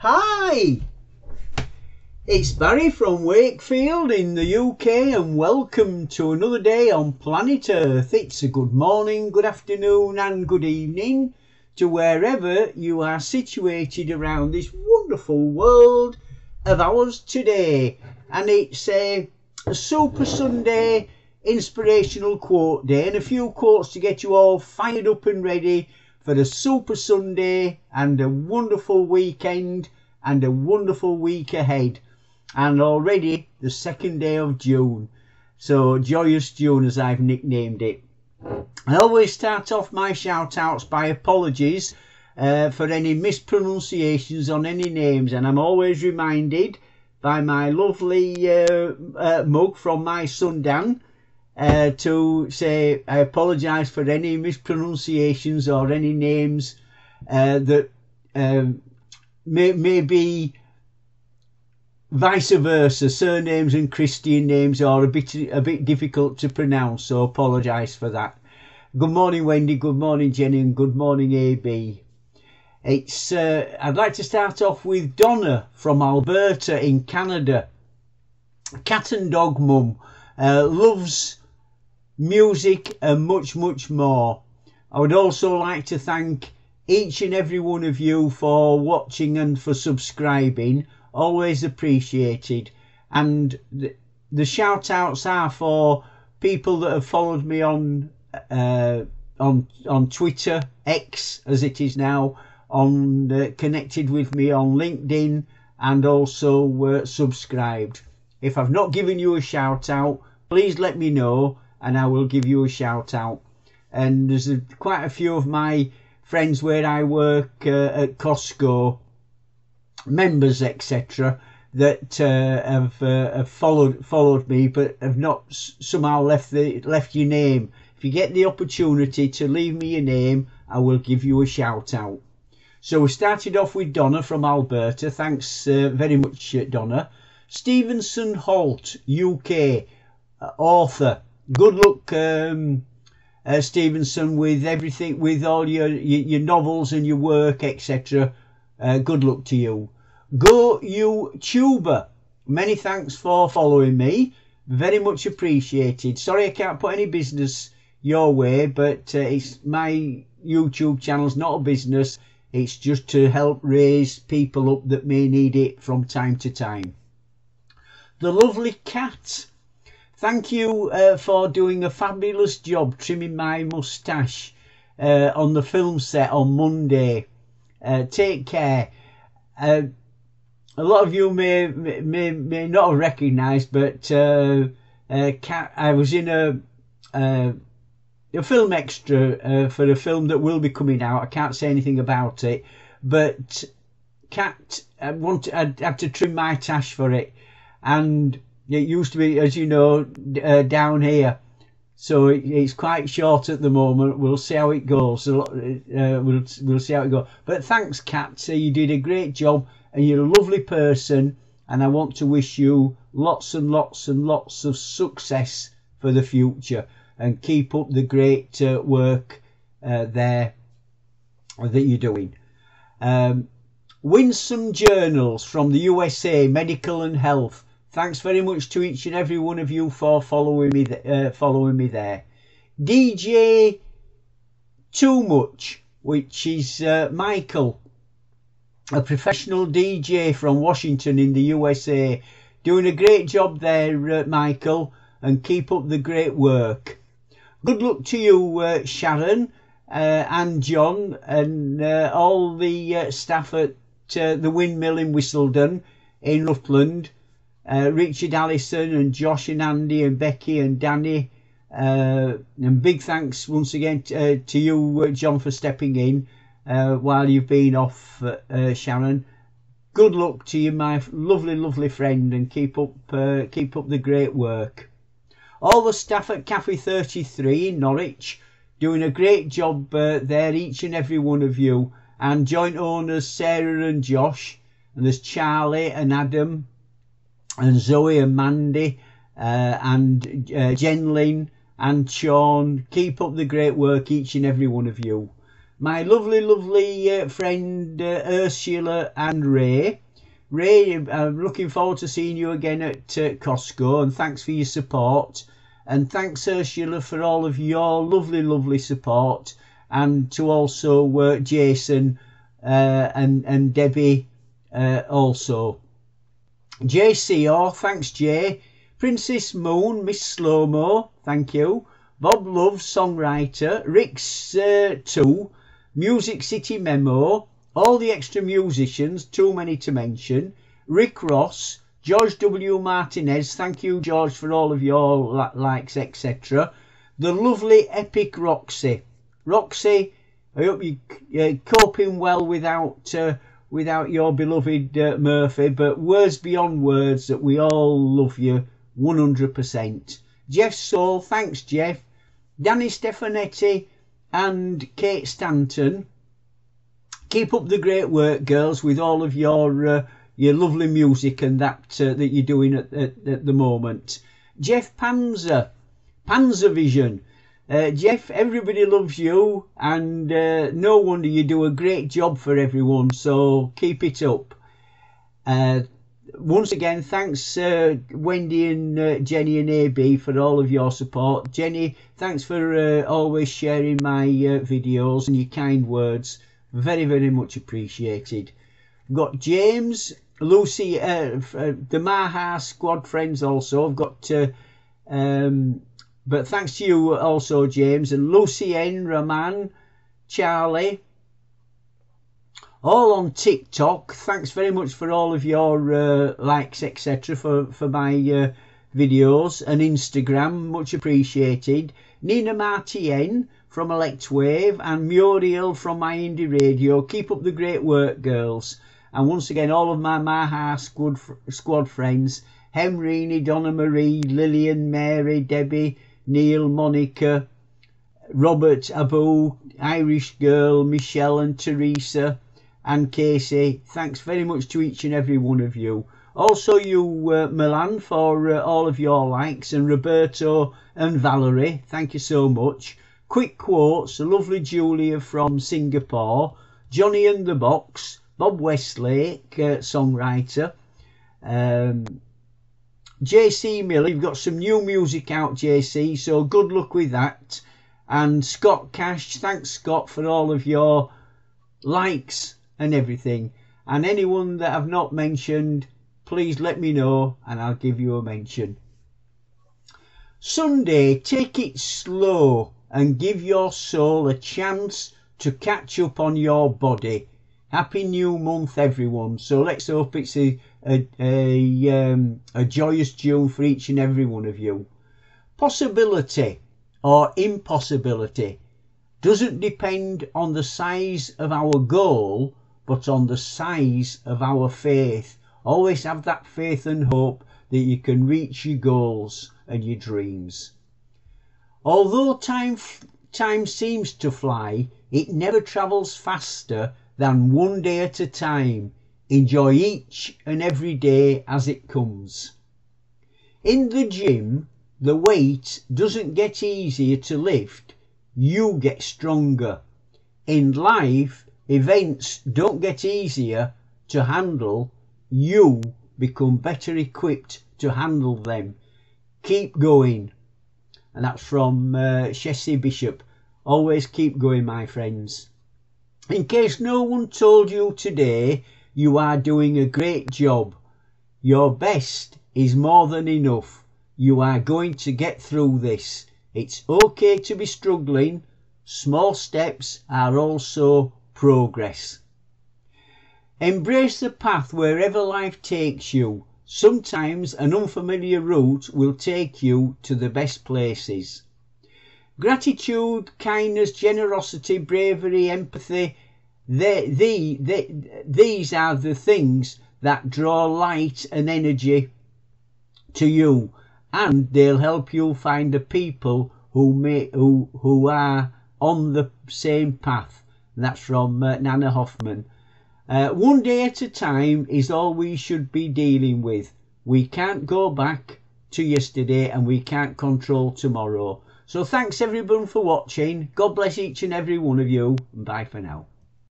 Hi! It's Barry from Wakefield in the UK and welcome to another day on planet Earth. It's a good morning, good afternoon and good evening to wherever you are situated around this wonderful world of ours today. And it's a, Super Sunday inspirational quote day and a few quotes to get you all fired up and ready for a super Sunday and a wonderful weekend and a wonderful week ahead. And already the second day of June. So, Joyous June, as I've nicknamed it. I always start off my shout outs by apologies uh, for any mispronunciations on any names, and I'm always reminded by my lovely uh, uh, mug from my son Dan uh, to say I apologise for any mispronunciations or any names uh, that um, may, may be vice versa. Surnames and Christian names are a bit a bit difficult to pronounce, so apologise for that. Good morning, Wendy. Good morning, Jenny, and good morning, AB. It's uh, I'd like to start off with Donna from Alberta in Canada. Cat and dog mum uh, loves music, and much, much more. I would also like to thank each and every one of you for watching and for subscribing. Always appreciated. And the, the shout outs are for people that have followed me on uh, on on Twitter, X as it is now, on uh, connected with me on LinkedIn, and also uh, subscribed. If I've not given you a shout out, please let me know and I will give you a shout out. And there's a, quite a few of my friends where I work uh, at Costco, members, etc., that uh, have, uh, have followed followed me, but have not somehow left the left your name. If you get the opportunity to leave me your name, I will give you a shout out. So we started off with Donna from Alberta. Thanks uh, very much, uh, Donna. Stevenson Holt, UK, uh, author good luck, um, uh, Stevenson, with everything, with all your, your, your novels and your work, etc. Uh, good luck to you. Go you tuber. Many thanks for following me. Very much appreciated. Sorry I can't put any business your way, but uh, it's my YouTube channel's not a business. It's just to help raise people up that may need it from time to time. The lovely cat Thank you uh, for doing a fabulous job trimming my moustache uh, on the film set on Monday. Uh, take care. Uh, a lot of you may may may not have recognised, but uh, uh, I was in a a film extra for a film that will be coming out. I can't say anything about it, but Cat, I want I had to trim my tash for it, and it used to be, as you know, uh, down here. So it, it's quite short at the moment. We'll see how it goes. Uh, we'll we'll see how it goes. But thanks, Kat. You did a great job, and you're a lovely person. And I want to wish you lots and lots and lots of success for the future, and keep up the great uh, work uh, there that you're doing. Um, Winsome Journals from the USA, Medical and Health. Thanks very much to each and every one of you for following me, uh, following me there. DJ Too Much, which is uh, Michael, a professional DJ from Washington in the USA, doing a great job there, uh, Michael, and keep up the great work. Good luck to you, uh, Sharon uh, and John, and uh, all the staff at the windmill in Whissendine in Rutland uh, Richard Allison and Josh and Andy and Becky and Danny. Uh, and big thanks once again t- uh, to you, uh, John, for stepping in uh, while you've been off, Sharon. Good luck to you, my lovely, lovely friend, and keep up, keep up the great work. All the staff at Cafe 33 in Norwich doing a great job there, each and every one of you, and joint owners Sarah and Josh, and there's Charlie and Adam and Zoe and Mandy uh, and uh, Jenlyn and Sean. Keep up the great work, each and every one of you. my lovely, lovely uh, friend uh, Ursula and Ray. Ray, I'm looking forward to seeing you again at uh, Costco and thanks for your support. And thanks, Ursula, for all of your lovely, lovely support. And to also uh, Jason and, and Debbie also. JC, oh, thanks, Jay. Princess Moon, Miss Slowmo, thank you. Bob Love, songwriter. Rick's uh, 2, Music City Memo. All the extra musicians, too many to mention. Rick Ross, George W. Martinez, thank you, George, for all of your likes, etc. The lovely Epic Roxy. Roxy, I hope you're uh, coping well without uh, without your beloved uh, Murphy, but words beyond words that we all love you 100%. Jeff Soul, thanks Jeff. Danny Stefanetti and Kate Stanton. Keep up the great work, girls, with all of your uh, your lovely music and that uh, that you're doing at, at, at, the moment. Jeff Panzer, Panzer Vision. Uh, Jeff, everybody loves you, and uh, no wonder you do a great job for everyone. So keep it up. Uh, once again, thanks uh, Wendy and uh, Jenny and AB for all of your support. Jenny, thanks for uh, always sharing my videos and your kind words. Very, very much appreciated. We've got James, Lucy, the Maha squad friends also. I've got um, but thanks to you also, James, and Lucien, Raman, Charlie, all on TikTok. Thanks very much for all of your uh, likes, etc. for, for my uh, videos and Instagram. Much appreciated. Nina Martien from Electwave and Muriel from my indie radio. Keep up the great work, girls. And once again, all of my Maha squad, squad friends, Henry, Donna Marie, Lillian, Mary, Debbie, Neil, Monica, Robert, Abu, Irish Girl, Michelle and Teresa and Casey. Thanks very much to each and every one of you. Also you, uh, Milan, for uh, all of your likes and Roberto and Valerie. Thank you so much. Quick quotes, lovely Julia from Singapore, Johnny and the Box, Bob Westlake, uh, songwriter, um, JC Miller, you've got some new music out, JC, so good luck with that. And Scott Cash, thanks Scott for all of your likes and everything. And anyone that I've not mentioned, please let me know and I'll give you a mention. Sunday, take it slow and give your soul a chance to catch up on your body. Happy new month, everyone. So let's hope it's a a, a, um, a joyous June for each and every one of you. Possibility or impossibility doesn't depend on the size of our goal, but on the size of our faith. Always have that faith and hope that you can reach your goals and your dreams. Although time, time seems to fly, it never travels faster than one day at a time Enjoy each and every day as it comes. In the gym, the weight doesn't get easier to lift, you get stronger. In life, events don't get easier to handle, you become better equipped to handle them. Keep going. And that's from uh, Bishop. Always keep going, my friends. In case no one told you today, you are doing a great job. Your best is more than enough. You are going to get through this. It's okay to be struggling. Small steps are also progress. Embrace the path wherever life takes you. Sometimes an unfamiliar route will take you to the best places. Gratitude, kindness, generosity, bravery, empathy, these are the things that draw light and energy to you and they'll help you find the people who may who who are on the same path. That's from uh, Nanea Hoffman. Uh, one day at a time is all we should be dealing with. We can't go back to yesterday and we can't control tomorrow. So thanks everyone for watching. God bless each and every one of you, and bye for now.